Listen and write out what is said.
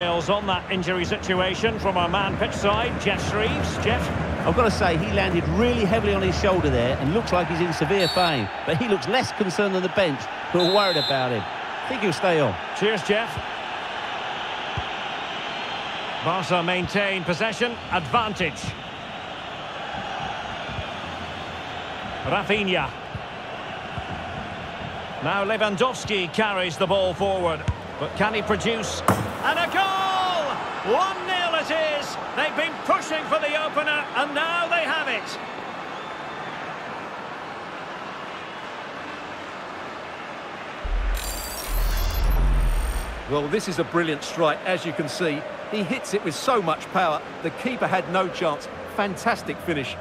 On that injury situation from our man pitch side, Geoff Shreeves. Geoff? I've got to say, he landed really heavily on his shoulder there and looks like he's in severe pain. But he looks less concerned than the bench, who are worried about him. I think he'll stay on. Cheers, Geoff. Barca maintain possession, advantage. Raphinha. Now Lewandowski carries the ball forward. But can he produce? And a goal! 1-0 it is. They've been pushing for the opener, and now they have it. Well, this is a brilliant strike, as you can see. He hits it with so much power. The keeper had no chance. Fantastic finish.